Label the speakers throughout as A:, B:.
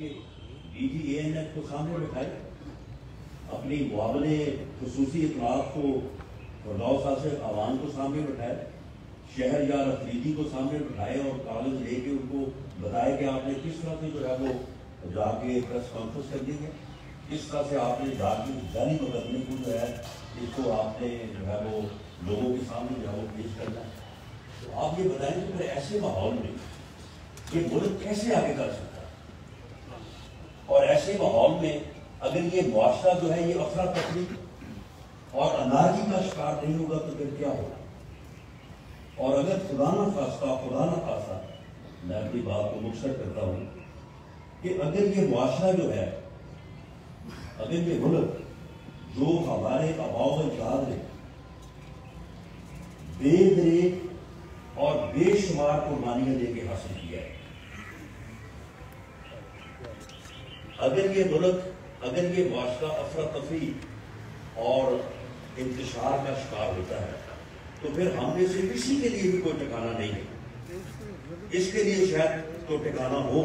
A: कि D A N F को सामने बैठाए। अपनी मुआवने खसूसी इतलात को फरदाव साहब आवाम को सामने बैठाए, शहर या अफरीदी को सामने बैठाए और कागज़ लेके उनको बताए कि आपने किस तरह से जो है वो जाके प्रेस कॉन्फ्रेंस कर दी है, किस तरह से आपने जाके जानी मुकदमे को जो है इसको आपने जो है वो लोगों के सामने जो है वो पेश करना है तो आप ये बताएँ कि ऐसे माहौल में ये मुल्क कैसे आगे कर सकता है? और ऐसे माहौल में अगर ये मुआशरा जो है, ये अफरा तफरी और अनाजी का शिकार नहीं होगा तो फिर क्या होगा? और अगर खुदा खासा खास्ता खासा मैं अपनी बात को मुख्तर करता हूँ कि अगर ये मुआशरा जो है, अगर ये मुल्क जो हमारे अभाव इजहार ने बेदरेक और बेशुमार कुर्बानियाँ देके हासिल किया है अगर ये मुल्क, अगर ये मुआशरा अफरा तफरी और इंतशार का शिकार होता है तो फिर हमने से किसी के लिए भी कोई ठिकाना नहीं है। इसके लिए शायद तो ठिकाना हो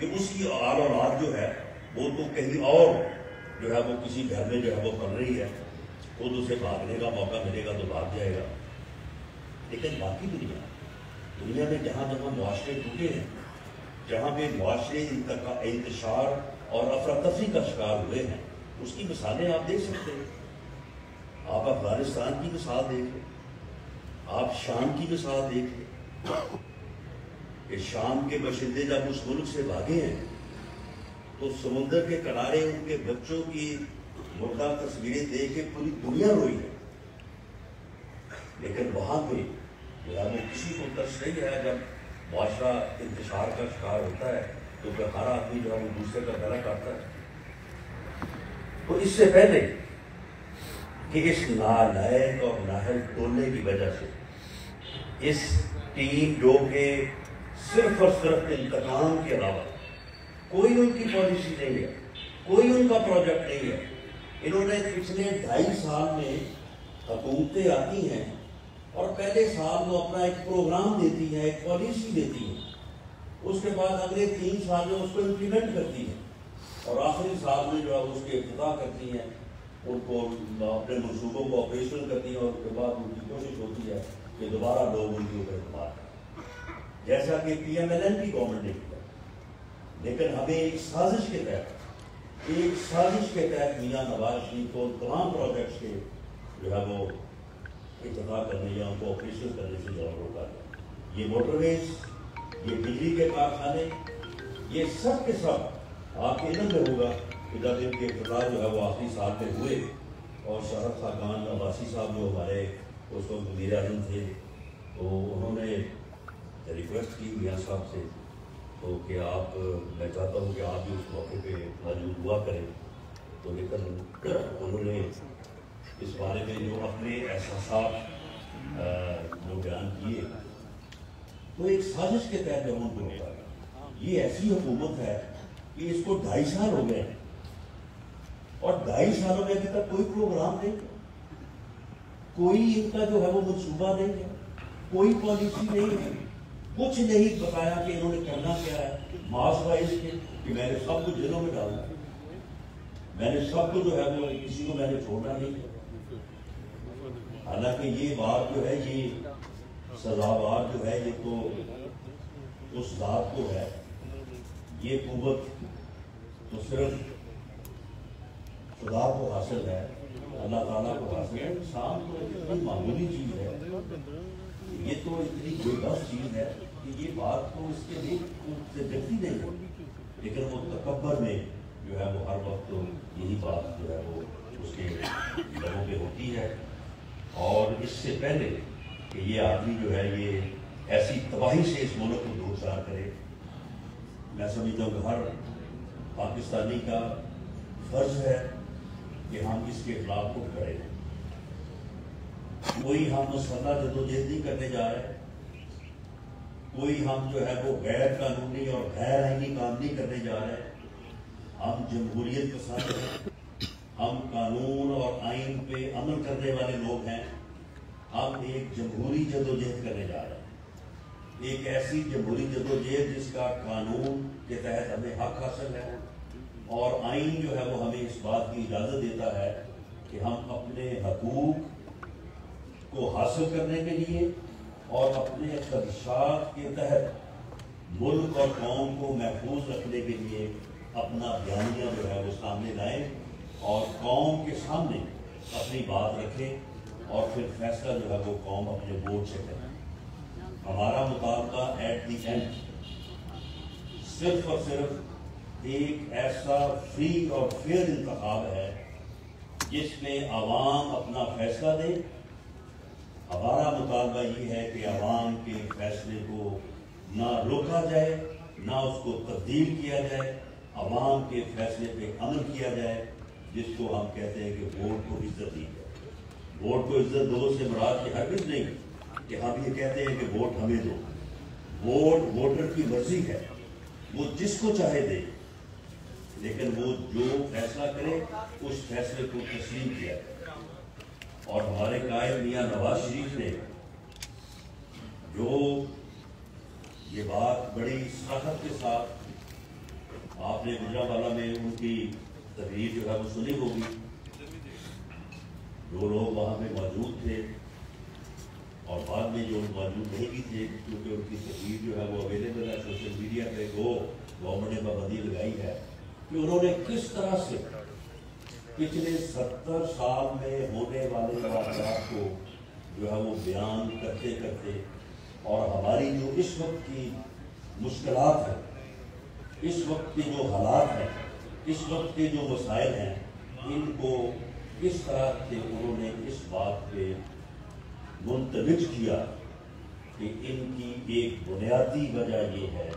A: कि उसकी आल औलाद जो है, वो तो कहीं और जो है, वो किसी घर में जो है, वो पढ़ रही है। खुद उसे भागने का मौका मिलेगा तो भाग जाएगा। लेकिन बाकी दुनिया दुनिया में जहाँ जहाँ मुआरे टूटे हैं जहाँ पे मुआशरे इंतशार और अफरा तफरी का शिकार हुए हैं। उसकी मिसालें आप देख सकते हैं। आप अफ़गानिस्तान की मिसाल देख लें। आप शाम की मिसाल देख लें। शाम के बशिंदे जब उस मुल्क से भागे हैं तो समुद्र के किनारे उनके बच्चों की मुर्दा तस्वीरें देख के पूरी दुनिया रोई है। लेकिन वहाँ पे जो वो किसी को तरस नहीं है जब मुआशरा इंतशार का शिकार होता है तो हर आदमी जो है वो दूसरे का गला काटता है। तो इससे पहले कि इस नालायक और नाहल टोले की वजह से, इस टीम जो के सिर्फ़ और सिर्फ़ इंतकाम के अलावा कोई उनकी पॉलिसी नहीं है, कोई उनका प्रोजेक्ट नहीं है। इन्होंने पिछले ढाई साल में हकूमतें आती हैं और पहले साल वो अपना एक प्रोग्राम देती है, एक पॉलिसी देती है। उसके बाद अगले तीन साल में उसको इम्प्लीमेंट करती है। और आखिरी साल में जो है उसके इफ्तः करती हैं। उनको अपने मनसूबों को ऑपरेशनल करती हैं और उसके बाद उनकी कोशिश होती है कि दोबारा लोग उनके ऊपर इतमार करें। जैसा कि पी एम एल एन की गवर्नमेंट ने किया। लेकिन हमें एक साजिश के तहत, एक साजिश के तहत मियाँ नवाज़ शरीफ को तमाम प्रोजेक्ट्स के जो है वो इतफा करने या उनको ऑपरेशन करने से ज़रूर रोका ये मोटरवेज ये बिजली के कारखाने, ये सब के सब आपके इलम में होगा। कि जब इनके इफ्तार जो है वो आखिरी साल में हुए। और शरफ खान अब्बासी साहब जो हमारे उस वक्त वज़ीर अजम थे तो उन्होंने रिक्वेस्ट की मियाँ साहब से। तो कि आप, मैं चाहता हूँ कि आप भी उस मौके पे मौजूद हुआ करें। तो लेकिन उन्होंने इस बारे में जो अपने एहसास जो बयान किए तो एक साजिश के तहत जब उनको होता ये ऐसी हुकूमत है कि इसको ढाई साल हो गए और ढाई सालों में अभी तक कोई प्रोग्राम नहीं कोई इनका जो है वो मनसूबा नहीं है कोई पॉलिसी नहीं है। कुछ नहीं बताया कि इन्होंने करना क्या है। मास वाइज के कि मैंने सबको जेलों में डालना मैंने सबको जो है वो किसी को मैंने छोड़ना नहीं। हालाँकि ये बात जो है, ये सजावार जो है, ये तो उस बात को है। ये कुत तो सिर्फ़ खुदा को हासिल है, अल्लाह ताला को हासिल है, इंसान तो इतनी मामूली चीज़ है। ये तो इतनी बेबस चीज़ है कि ये बात तो इसके लिए दिखती नहीं है। लेकिन वो तकबर में जो है, वो हर वक्त तो यही बात जो है, वो उसके लोगों पे होती है। और इससे पहले कि ये आदमी जो है, ये ऐसी तबाही से इस मुल्क को दो चार करे, मैं समझता हूँ हर पाकिस्तानी का फ़र्ज़ है कि हम इसके खिलाफ खड़े हैं कोई हम मसला जदोजहद नहीं करने जा रहे कोई हम जो है वो गैर कानूनी और गैर आईनी काम नहीं करने जा रहे हम जमहूरियत पसंद हैं हम कानून और आइन पे अमल करने वाले लोग हैं। हम एक जमहूरी जदोजहद करने जा रहे हैं। एक ऐसी जमहूरी जदोजहद जिसका कानून के तहत हमें हक हासिल है और आइन जो है वो हमें इस बात की इजाज़त देता है कि हम अपने हकूक को हासिल करने के लिए और अपने खदशात के तहत मुल्क और कौम को महफूज रखने के लिए अपना बयानिया जो है वो सामने लाएँ। और कौम के सामने अपनी बात रखें और फिर फैसला जो है वो कौम अपने वोट से करें। हमारा मुताबका एट दी एंड सिर्फ़ और सिर्फ़ एक ऐसा फ्री और फेयर इंतखब है जिसमें आवाम अपना फैसला दे। हमारा मुतालबा ये है कि आवाम के फैसले को ना रोका जाए, ना उसको तब्दील किया जाए, आवाम के फैसले पे अमल किया जाए। जिसको हम कहते हैं कि वोट को इज़्ज़त दी जाए। वोट को इज़्ज़त दो से मुराद की हरगिज नहीं, कि हम ये कहते हैं कि वोट हमें दो। वोट वोटर की मर्ज़ी है, वो जिसको चाहे दे, लेकिन वो जो फैसला करे, उस फैसले को तस्लीम किया और हमारे कायद मियाँ नवाज़ शरीफ ने जो ये बात बड़ी सख्त के साथ आपने गुजरावाला में उनकी तकरीर जो है वो सुनी होगी। जो लोग वहाँ पे मौजूद थे और बाद में जो मौजूद नहीं भी थे, क्योंकि उनकी तस्वीर जो है वो अवेलेबल है सोशल मीडिया पे वो गवर्नमेंट ने पाबंदी लगाई है कि उन्होंने किस तरह से पिछले सत्तर साल में होने वाले वाकत को जो है वो बयान करते करते और हमारी जो इस वक्त की मुश्किल है, इस वक्त के जो हालात हैं इस वक्त के जो मसाइल हैं, इनको किस तरह से उन्होंने इस बात पे मुंतविज किया कि इनकी एक बुनियादी वजह यह है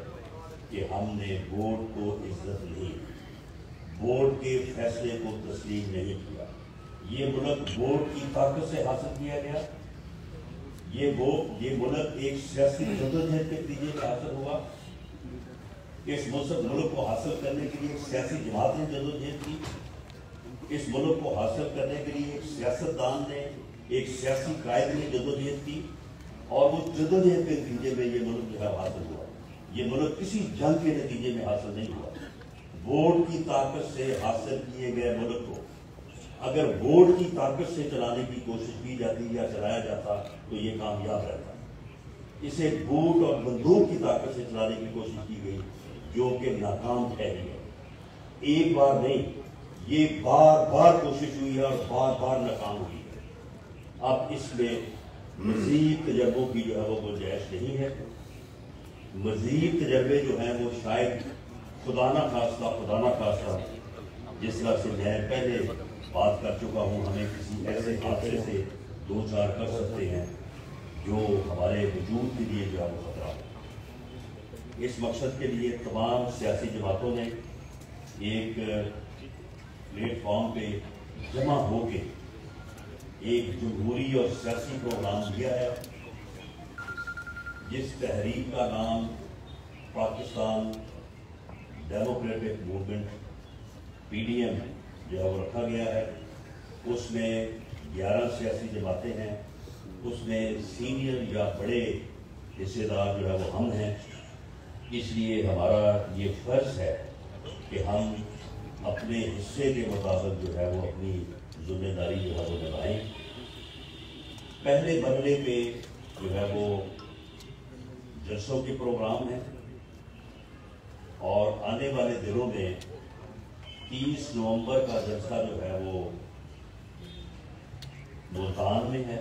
A: कि हमने बोर्ड को इज़्ज़त नहीं बोर्ड के फैसले को तस्लीम नहीं किया। ये मुल्क बोर्ड की ताकत से हासिल किया गया। ये वो ये मुल्क एक सियासी जदोजहद के नतीजे हासिल हुआ। इस मुल्क को हासिल करने के लिए एक सियासी जमात ने जदोजहद की। इस मुल्क को हासिल करने के लिए एक सियासतदान ने, एक सियासी कायद ने जदोजहद की और वो जदोजहद के नतीजे में ये मुल्क जो है हासिल हुआ। ये मुल्क किसी जंग के नतीजे में हासिल नहीं हुआ। वोट की ताकत से हासिल किए गए मुल्क को अगर वोट की ताकत से चलाने की कोशिश की जाती या चलाया जाता तो ये कामयाब रहता। इसे बूट और बंदूक की ताकत से चलाने की कोशिश की गई। जो कि नाकाम ठहरी है एक बार नहीं, ये बार बार कोशिश हुई है और बार बार नाकाम हुई है। अब इसमें मजीद तजर्बों की जो है वो गुंजाइश नहीं है। मजीद तजर्बे जो हैं वो शायद खुदाना खास्ता खुदाना खासा जिस तरह से मैं पहले बात कर चुका हूँ, हमें किसी ऐसे हादसे से दो चार कर सकते हैं जो हमारे वजूद के लिए जो हो इस मकसद के लिए तमाम सियासी जमातों ने एक प्लेटफॉर्म पे जमा होके एक जमहूरी और सियासी प्रोग्राम दिया है, जिस तहरीक का नाम पाकिस्तान डेमोक्रेटिक मूवमेंट, पीडीएम जो है वो रखा गया है। उसमें 11 सियासी जमातें हैं, उसमें सीनियर या बड़े हिस्सेदार जो है वो हम हैं। इसलिए हमारा ये फ़र्ज़ है कि हम अपने हिस्से के मुताबिक जो है वो अपनी ज़िम्मेदारी जो है वो निभाएँ। पहले मरले पे जो है वो जलसों के प्रोग्राम है और आने वाले दिनों में 30 नवंबर का जलसा जो है वो मुल्तान में है,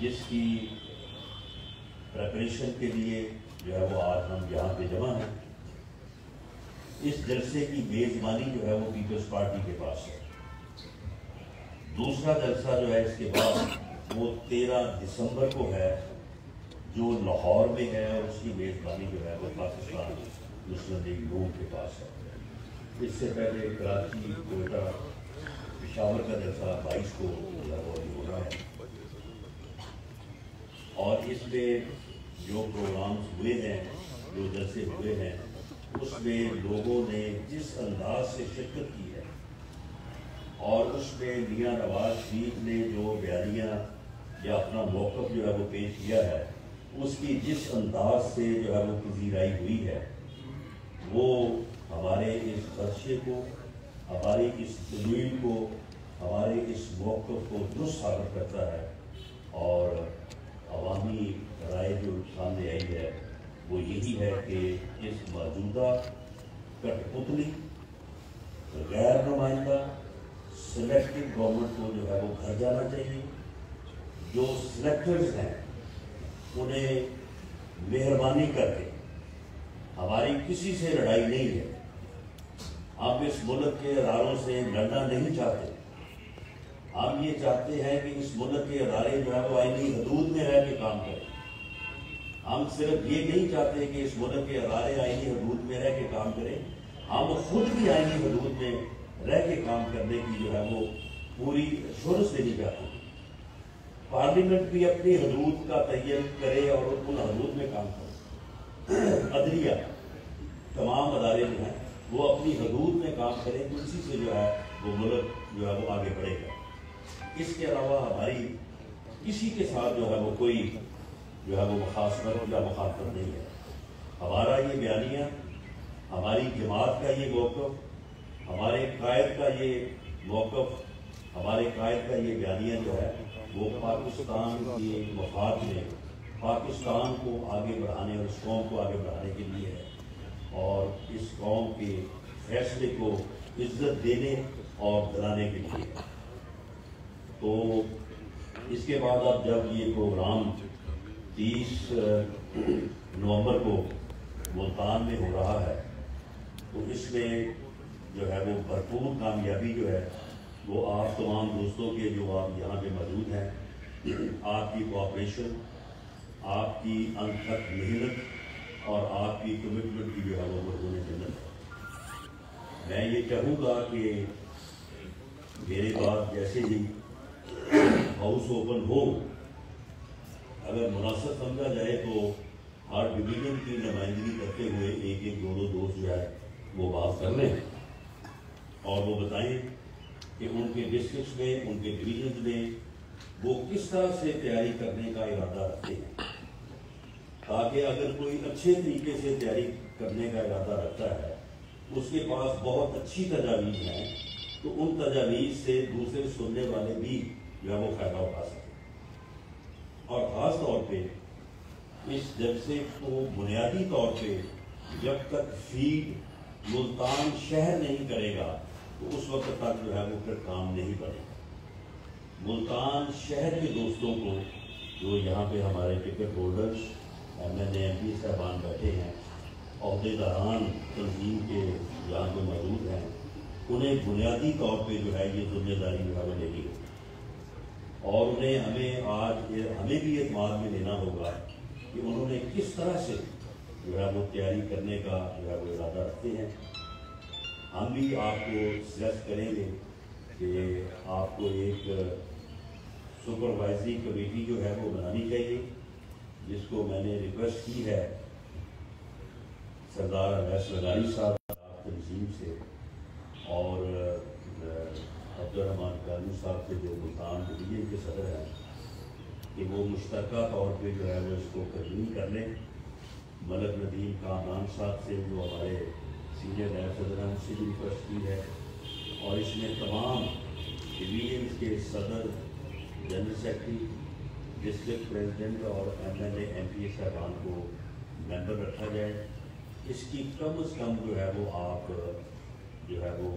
A: जिसकी प्रेपरेशन के लिए जो है वो आज हम यहाँ पे जमा हैं। इस जलसे की मेजबानी जो है वो पीपल्स पार्टी के पास है। दूसरा जलसा जो है इसके बाद वो तेरह दिसंबर को है, जो लाहौर में है और उसकी मेजबानी जो है वो पाकिस्तान मुस्लिम लीग नून के पास है। इससे पहले कराची कोयटा, पिशावर का जलसा बाईस को जो है वो होना है। और इसमें जो प्रोग्राम्स हुए हैं, जो जलसे हुए हैं, उसमें लोगों ने जिस अंदाज से शिरकत की है और उसमें मियाँ नवाज़ शरीफ ने जो बयानियाँ या अपना मौक़ जो है वो पेश किया है, उसकी जिस अंदाज से जो है वो पजीराई हुई है, वो हमारे इस खर्चे को, हमारी इस दलील को, हमारे इस मौक़ को दुरुस्त साबित करता है और अवामी राय जो सामने आई है वो यही है कि इस मौजूदा कठपुतली गैर नुमाइंदा सिलेक्टिव गवर्नमेंट को जो है वो घर जाना चाहिए जो सिलेक्टर्स हैं उन्हें मेहरबानी करके हमारी किसी से लड़ाई नहीं है हम इस मुल्क के अदारों से लड़ना नहीं चाहते हम ये चाहते हैं कि इस मुल्क के अदारे जो है वो आईनी हदूद में रह के काम करें हम सिर्फ़ ये नहीं चाहते कि इस मुल्क के अदारे आईनी हदूद में रह के काम करें। हम खुद भी आईनी हदूद में रह के काम करने की जो है वो पूरी शुरू नहीं चाहते। पार्लियामेंट भी अपनी हदूद का तयन करे और उन हदूद में काम करे। अदलिया, तमाम अदारे जो हैं, वो अपनी हदूद में काम करें, उसी से जो है वो मुल्क जो है वो आगे बढ़ेगा। इसके अलावा हमारी, किसी के साथ जो है वो कोई जो है वो मुखासमत या मुखातब नहीं है। हमारा ये बयानिया, हमारी जमात का ये मौक़, हमारे कायद का ये मौक़, हमारे कायद का ये बयानिया जो है, वो पाकिस्तान के मफाद में, पाकिस्तान को आगे बढ़ाने और इस कौम को आगे बढ़ाने के लिए है। और इस कौम के फैसले को इज़्ज़त देने और दिलाने के लिए। तो इसके बाद अब जब ये प्रोग्राम 30 नवंबर को मुल्तान में हो रहा है तो इसमें जो है वो भरपूर कामयाबी जो है, वो आप तमाम दोस्तों के जो आप यहाँ पे मौजूद हैं, आपकी कोऑपरेशन आपकी अनथक मेहनत और आपकी कमिटमेंट की जो है वो होने जन्नत है। मैं ये चाहूँगा कि मेरे बाद जैसे ही हाउस ओपन हो अगर मुनासिब समझा जाए तो हर डिवीज़न की नुमाइंदगी करते हुए एक एक दो दो दोस्त जो है, वो बात कर लें और वो बताएँ कि उनके डिस्ट्रिक्ट में, उनके डिवीज़न में वो किस तरह से तैयारी करने का इरादा रखते हैं। ताकि अगर कोई अच्छे तरीके से तैयारी करने का इरादा रखता है, उसके पास बहुत अच्छी तजावीज़ हैं तो उन तजावीज़ से दूसरे सुनने वाले भी जो है वो फ़ायदा उठा सकें। और ख़ास तौर पे इस जलसे को बुनियादी तौर पे जब तक फ़ीड मुल्तान शहर नहीं करेगा तो उस वक्त तक जो है वो फिर काम नहीं बढ़ेगा मुल्तान शहर के दोस्तों को जो यहाँ पे हमारे ticket holders, M N M P साहबान बैठे हैं अहदेदारान तंजीम के यहाँ पे मौजूद हैं, उन्हें बुनियादी तौर पे जो है ये ज़िम्मेदारी जो है वो लेनी होगी। और उन्हें हमें आज हमें भी एतमाद में लेना होगा कि उन्होंने किस तरह से जो है वो तैयारी करने का जो है वो इरादा रखते हैं। हम भी आपको सजेस्ट करेंगे कि आपको एक सुपरवाइजरी कमेटी जो है वो बनानी चाहिए, जिसको मैंने रिक्वेस्ट की है सरदार अवैस लगानी साहब तंजीम से। और अब्दुलरहमान गानू साहब के जो मुल्तान डिवीज़न के सदर हैं, कि वो मुश्तर तौर पर जो है वो इसको कन्वीन कर लें। मलक नदीम कामरान साहब से जो हमारे सीनियर नायब सदर हैं, उनसे भी रिक्वेस्ट की है। और इसमें तमाम डिवीज़न के सदर जनरल सेक्रेटरी डिस्ट्रिक्ट प्रेसिडेंट और एम एल एम पी साहबान को मेंबर रखा जाए। इसकी कम अज़ कम जो है वो आप, जो है वो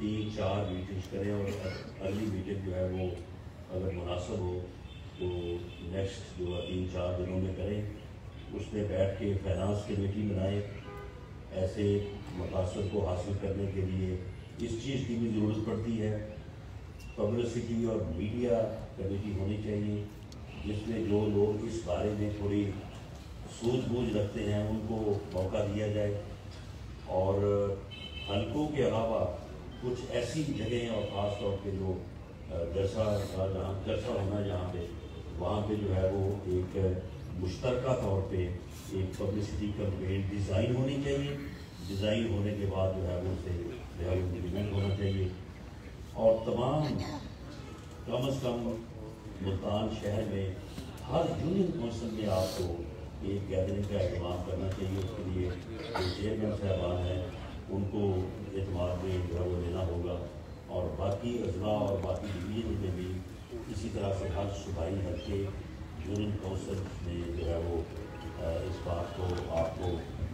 A: तीन चार मीटिंग्स करें और अगली मीटिंग जो है वो अगर मुनासब हो तो नेक्स्ट जो है तीन चार दिनों में करें। उसमें बैठ के फाइनेंस कमेटी बनाए, ऐसे मकासद को हासिल करने के लिए। इस चीज़ की भी ज़रूरत पड़ती है। पब्लिसिटी और मीडिया कमेटी होनी चाहिए, जिसमें जो लोग इस बारे में थोड़ी सूझबूझ रखते हैं, उनको मौका दिया जाए। और हल्कों के अलावा कुछ ऐसी जगह और ख़ास तौर पे जो जलसा जहाँ जलसा होना जहाँ पे, वहाँ पे जो है वो एक मुश्तर तौर पे एक पब्लिसिटी कंपेन डिज़ाइन होनी चाहिए। डिज़ाइन होने के बाद जो है वो उसे जो है होना चाहिए। और तमाम कम अज़ कम मुल्तान शहर में हर यूनियन कौंसिल में आपको
B: एक गैदरिंग का अहतमाम करना चाहिए। उसके लिए जो चेयरमैन साहबान हैं, उनको एतमाद में जो है वो लेना होगा और बाकी अजला और बाकी डिवीज़न में भी, इसी तरह से हर सूबाई हल्के यूनियन काउंसिल ने जो है वो इस बात को आपको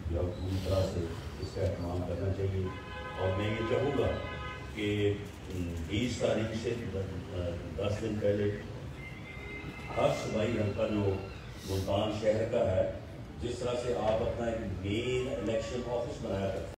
B: जो है पूरी तरह से इसका अहतमाम करना चाहिए। और मैं ये चाहूँगा कि बीस तारीख से दस दिन पहले हर सूबाई हल्का जो मुल्तान शहर का है, जिस तरह से आप अपना एक मेन इलेक्शन ऑफ़िस बनाया करते